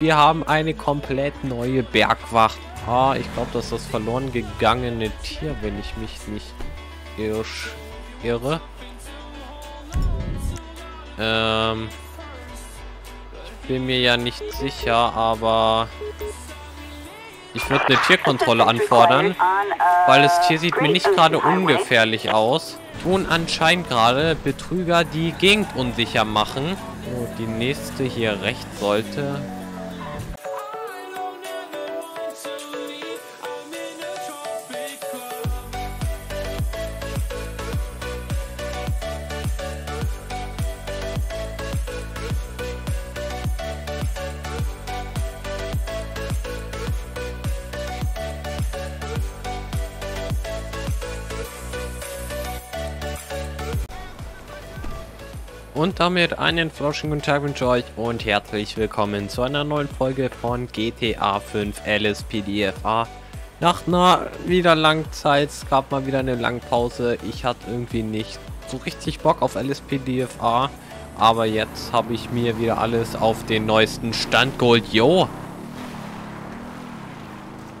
Wir haben eine komplett neue Bergwacht. Ah, ich glaube, das ist das verloren gegangene Tier, wenn ich mich nicht irsch irre. Ähm, ich bin mir ja nicht sicher, aber ich würde eine Tierkontrolle anfordern, weil das Tier sieht mir nicht gerade ungefährlich aus. Tun anscheinend gerade Betrüger die Gegend unsicher machen. Oh, die nächste hier rechts sollte Und damit einen flauschen guten Tag wünsche euch und herzlich willkommen zu einer neuen Folge von GTA 5 LSPDFA. Nach einer wieder langen Zeit, es gab mal wieder eine lange Pause. Ich hatte irgendwie nicht so richtig Bock auf LSPDFA. Aber jetzt habe ich mir wieder alles auf den neuesten Stand geholt. Jo!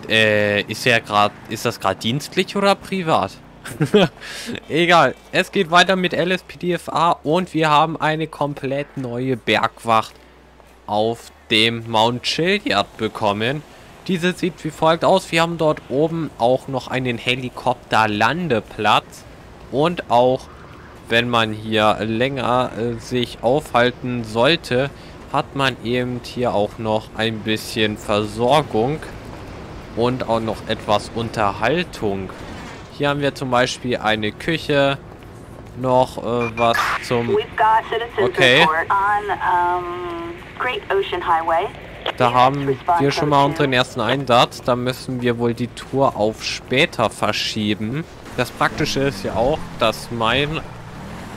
Äh, ist ja gerade, ist das gerade dienstlich oder privat? Egal, es geht weiter mit LSPDFA und wir haben eine komplett neue Bergwacht auf dem Mount Chiliad bekommen. Diese sieht wie folgt aus. Wir haben dort oben auch noch einen Helikopterlandeplatz und auch wenn man hier länger äh, sich aufhalten sollte, hat man eben hier auch noch ein bisschen Versorgung und auch noch etwas Unterhaltung. Hier haben wir zum Beispiel eine Küche. Noch äh, was zum... Okay. Da haben wir schon mal unseren ersten Einsatz. Da müssen wir wohl die Tour auf später verschieben. Das Praktische ist ja auch, dass mein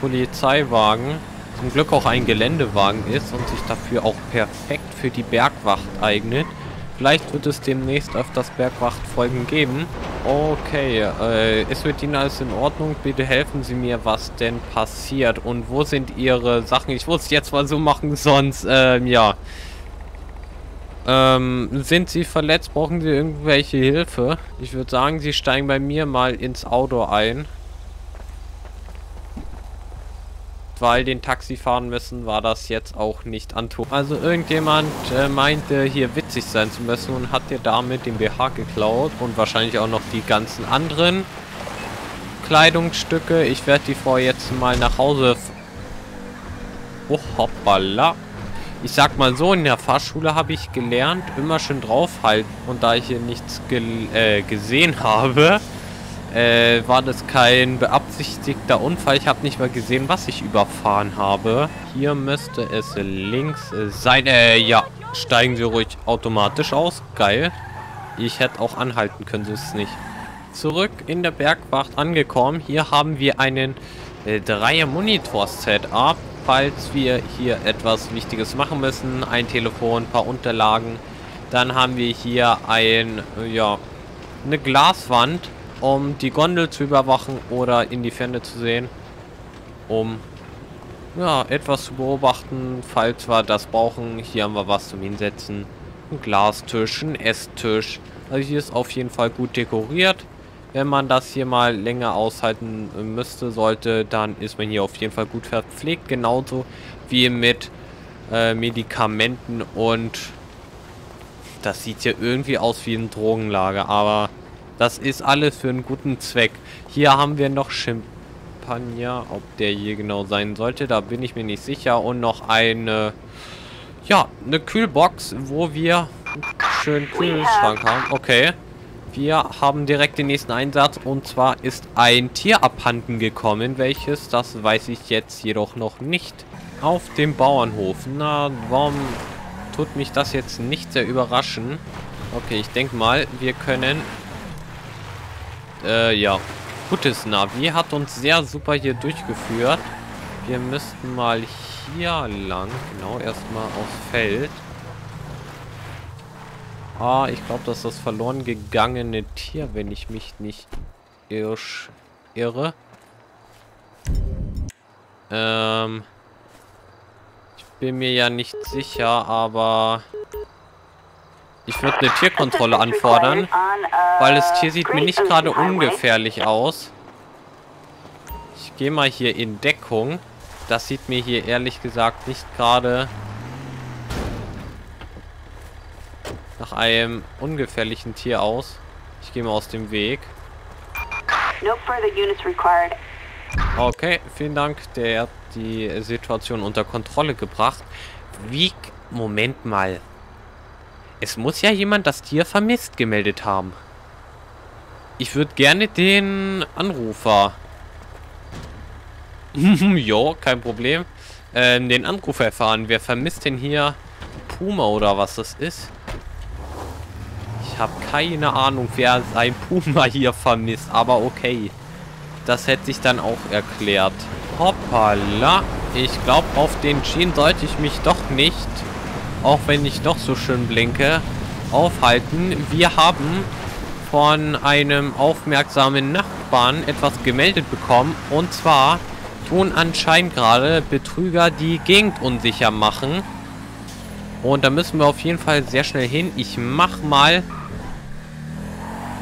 Polizeiwagen zum Glück auch ein Geländewagen ist und sich dafür auch perfekt für die Bergwacht eignet. Vielleicht wird es demnächst öfters Bergwachtfolgen geben. Okay, äh, ist mit Ihnen alles in Ordnung? Bitte helfen Sie mir, was denn passiert und wo sind Ihre Sachen? Ich muss es jetzt mal so machen, sonst, ähm, ja. Ähm, sind Sie verletzt? Brauchen Sie irgendwelche Hilfe? Ich würde sagen, Sie steigen bei mir mal ins Auto ein. Weil den Taxi fahren müssen, war das jetzt auch nicht antun. Also irgendjemand äh, meinte hier witzig sein zu müssen und hat dir damit den BH geklaut und wahrscheinlich auch noch die ganzen anderen Kleidungsstücke. Ich werde die Frau jetzt mal nach Hause... Oh, hoppala. Ich sag mal so, in der Fahrschule habe ich gelernt, immer schön draufhalten. Und da ich hier nichts ge äh, gesehen habe, äh, war das kein beabsichtigter Unfall. Ich habe nicht mal gesehen, was ich überfahren habe. Hier müsste es links äh, sein. Äh, ja. Steigen Sie ruhig automatisch aus. Geil. Ich hätte auch anhalten können, so ist es nicht. Zurück in der Bergwacht angekommen. Hier haben wir einen äh, Dreier-Monitor-Setup. Falls wir hier etwas Wichtiges machen müssen. Ein Telefon, ein paar Unterlagen. Dann haben wir hier ein, äh, ja, eine Glaswand um die Gondel zu überwachen oder in die Ferne zu sehen, um ja, etwas zu beobachten, falls wir das brauchen. Hier haben wir was zum Hinsetzen. Ein Glastisch, ein Esstisch. Also hier ist auf jeden Fall gut dekoriert. Wenn man das hier mal länger aushalten müsste, sollte, dann ist man hier auf jeden Fall gut verpflegt. Genauso wie mit äh, Medikamenten und das sieht ja irgendwie aus wie ein Drogenlager, aber das ist alles für einen guten Zweck. Hier haben wir noch Champagner, ob der hier genau sein sollte, da bin ich mir nicht sicher. Und noch eine, ja, eine Kühlbox, wo wir einen schönen Kühlschrank haben. Okay. Wir haben direkt den nächsten Einsatz und zwar ist ein Tier abhanden gekommen, welches, das weiß ich jetzt jedoch noch nicht. Auf dem Bauernhof. Na, warum tut mich das jetzt nicht sehr überraschen? Okay, ich denke mal, wir können äh, ja. Gutes Navi hat uns sehr super hier durchgeführt. Wir müssten mal hier lang. Genau, erstmal aufs Feld. Ah, ich glaube, das ist das verloren gegangene Tier, wenn ich mich nicht irsch irre. Ähm, ich bin mir ja nicht sicher, aber Ich würde eine Tierkontrolle anfordern, weil das Tier sieht mir nicht gerade ungefährlich aus. Ich gehe mal hier in Deckung. Das sieht mir hier ehrlich gesagt nicht gerade nach einem ungefährlichen Tier aus. Ich gehe mal aus dem Weg. Okay, vielen Dank. Der hat die Situation unter Kontrolle gebracht. Wie... Moment mal. Es muss ja jemand das Tier vermisst gemeldet haben. Ich würde gerne den Anrufer... jo, kein Problem. Ähm, den Anrufer erfahren. Wer vermisst denn hier Puma oder was das ist? Ich habe keine Ahnung, wer sein Puma hier vermisst. Aber okay. Das hätte sich dann auch erklärt. Hoppala. Ich glaube, auf den Schienen sollte ich mich doch nicht auch wenn ich doch so schön blinke, aufhalten. Wir haben von einem aufmerksamen Nachbarn etwas gemeldet bekommen. Und zwar tun anscheinend gerade Betrüger die Gegend unsicher machen. Und da müssen wir auf jeden Fall sehr schnell hin. Ich mache mal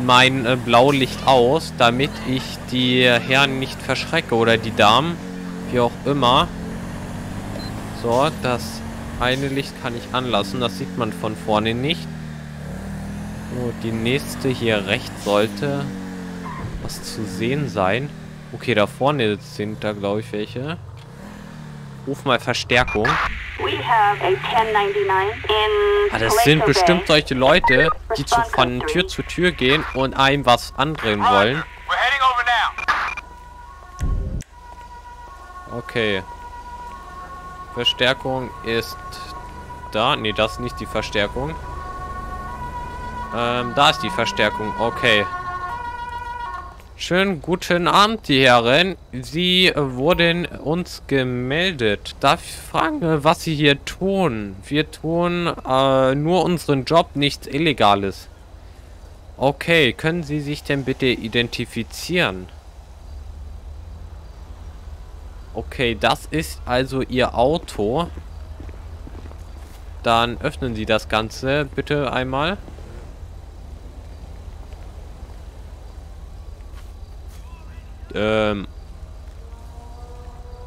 mein äh, Blaulicht aus, damit ich die Herren nicht verschrecke oder die Damen, wie auch immer. So, das eine Licht kann ich anlassen. Das sieht man von vorne nicht. So, die nächste hier rechts sollte was zu sehen sein. Okay, da vorne sind da, glaube ich, welche. Ruf mal Verstärkung. Ah, das sind bestimmt solche Leute, die zu, von Tür zu Tür gehen und einem was andrehen wollen. Okay. Verstärkung ist da. Ne, das ist nicht die Verstärkung. Ähm, da ist die Verstärkung. Okay. Schönen guten Abend, die Herren. Sie wurden uns gemeldet. Darf ich fragen, was Sie hier tun? Wir tun äh, nur unseren Job, nichts Illegales. Okay, können Sie sich denn bitte identifizieren? Okay, das ist also Ihr Auto. Dann öffnen Sie das Ganze bitte einmal. Ähm.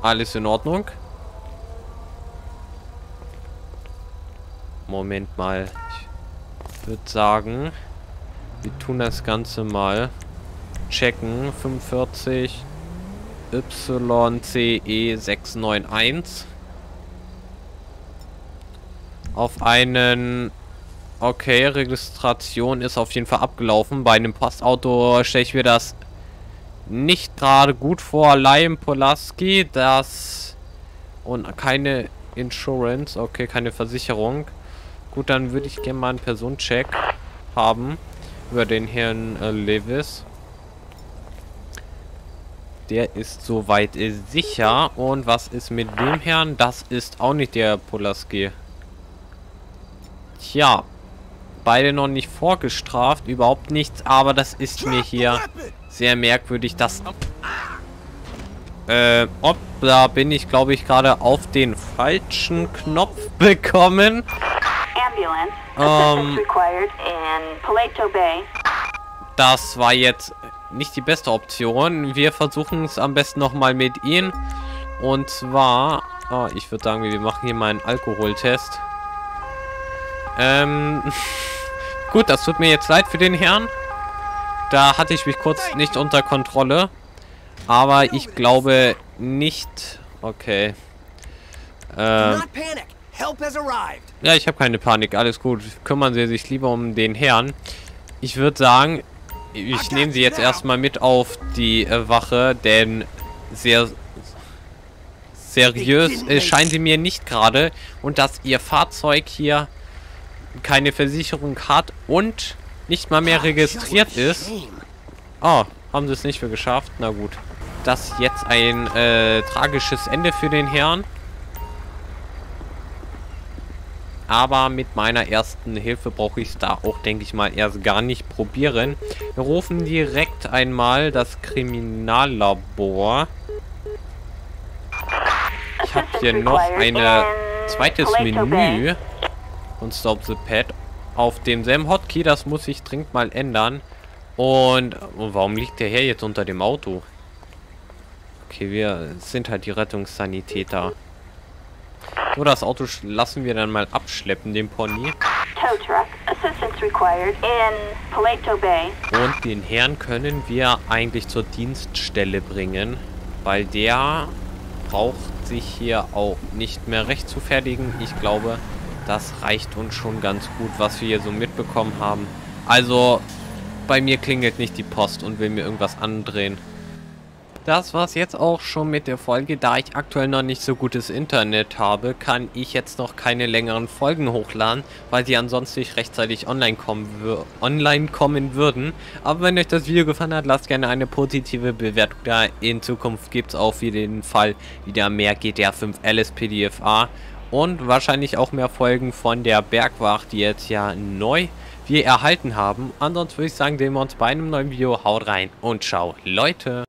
Alles in Ordnung? Moment mal. Ich würde sagen, wir tun das Ganze mal. Checken. 45. YCE691 auf einen Okay, Registration ist auf jeden Fall abgelaufen. Bei einem Postauto stelle ich mir das nicht gerade gut vor. Lion Polaski, das und keine Insurance, okay, keine Versicherung. Gut, dann würde ich gerne mal einen Personencheck haben über den Herrn äh, Lewis. Der ist soweit äh, sicher. Und was ist mit dem Herrn? Das ist auch nicht der Polaski. Tja. Beide noch nicht vorgestraft. Überhaupt nichts. Aber das ist mir hier sehr merkwürdig. Das... Äh, ob, da bin ich, glaube ich, gerade auf den falschen Knopf bekommen. Ähm, das war jetzt nicht die beste Option. Wir versuchen es am besten nochmal mit ihm. Und zwar... Oh, ich würde sagen, wir machen hier mal einen Alkoholtest. Ähm... Gut, das tut mir jetzt leid für den Herrn. Da hatte ich mich kurz nicht unter Kontrolle. Aber ich glaube nicht... Okay. Ähm... Ja, ich habe keine Panik. Alles gut. Kümmern Sie sich lieber um den Herrn. Ich würde sagen, ich nehme sie jetzt erstmal mit auf die äh, Wache, denn sehr seriös äh, scheinen sie mir nicht gerade. Und dass ihr Fahrzeug hier keine Versicherung hat und nicht mal mehr registriert ist. Oh, haben sie es nicht für geschafft? Na gut. Das jetzt ein äh, tragisches Ende für den Herrn. Aber mit meiner ersten Hilfe brauche ich es da auch, denke ich mal, erst gar nicht probieren. Wir rufen direkt einmal das Kriminallabor. Ich habe hier noch ein zweites Menü. Und Stop the Pad. auf demselben Hotkey. Das muss ich dringend mal ändern. Und, warum liegt der her jetzt unter dem Auto? Okay, wir sind halt die Rettungssanitäter. So, das Auto lassen wir dann mal abschleppen, den Pony. Und den Herrn können wir eigentlich zur Dienststelle bringen, weil der braucht sich hier auch nicht mehr recht zu fertigen. Ich glaube, das reicht uns schon ganz gut, was wir hier so mitbekommen haben. Also, bei mir klingelt nicht die Post und will mir irgendwas andrehen. Das war's jetzt auch schon mit der Folge. Da ich aktuell noch nicht so gutes Internet habe, kann ich jetzt noch keine längeren Folgen hochladen, weil sie ansonsten nicht rechtzeitig online kommen, online kommen würden. Aber wenn euch das Video gefallen hat, lasst gerne eine positive Bewertung da. In Zukunft gibt es auf jeden Fall wieder mehr GTA 5 LSPDFA und wahrscheinlich auch mehr Folgen von der Bergwacht, die jetzt ja neu wir erhalten haben. Ansonsten würde ich sagen, sehen wir uns bei einem neuen Video. Haut rein und ciao, Leute.